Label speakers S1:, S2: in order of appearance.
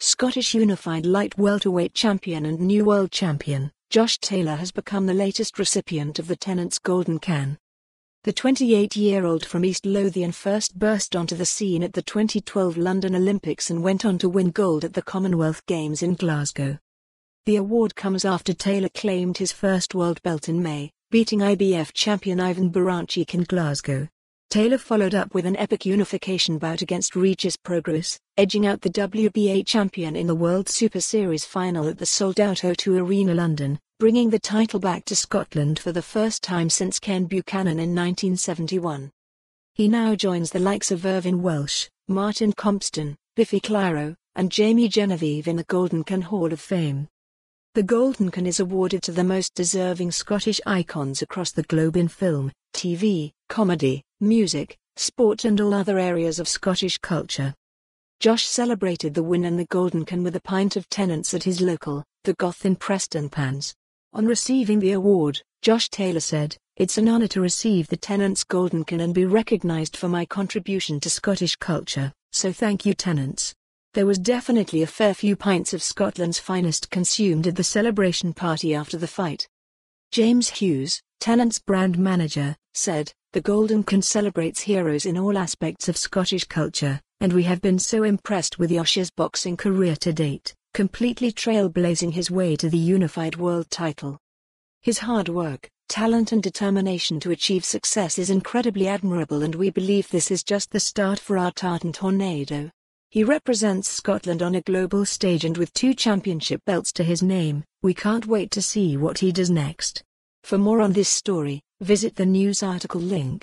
S1: Scottish Unified Light Welterweight Champion and new World Champion, Josh Taylor has become the latest recipient of the Tennent's Golden Can. The 28-year-old from East Lothian first burst onto the scene at the 2012 London Olympics and went on to win gold at the Commonwealth Games in Glasgow. The award comes after Taylor claimed his first world belt in May, beating IBF champion Ivan Baranchyk in Glasgow. Taylor followed up with an epic unification bout against Regis Prograis, edging out the WBA champion in the World Super Series final at the sold-out O2 Arena London, bringing the title back to Scotland for the first time since Ken Buchanan in 1971. He now joins the likes of Irvine Welsh, Martin Compston, Biffy Clyro, and Jamie Genevieve in the Golden Can Hall of Fame. The Golden Can is awarded to the most deserving Scottish icons across the globe in film, TV, comedy, music, sport and all other areas of Scottish culture. Josh celebrated the win and the Golden Can with a pint of Tennent's at his local, The Goth in Prestonpans. On receiving the award, Josh Taylor said, It's an honour to receive the Tennent's Golden Can and be recognised for my contribution to Scottish culture, so thank you Tennent's. There was definitely a fair few pints of Scotland's finest consumed at the celebration party after the fight. James Hughes, Tennent's brand manager, said, The Golden Can celebrates heroes in all aspects of Scottish culture, and we have been so impressed with Josh's boxing career to date, completely trailblazing his way to the unified world title. His hard work, talent and determination to achieve success is incredibly admirable and we believe this is just the start for our Tartan Tornado. He represents Scotland on a global stage and with two championship belts to his name, we can't wait to see what he does next. For more on this story, visit the news article link.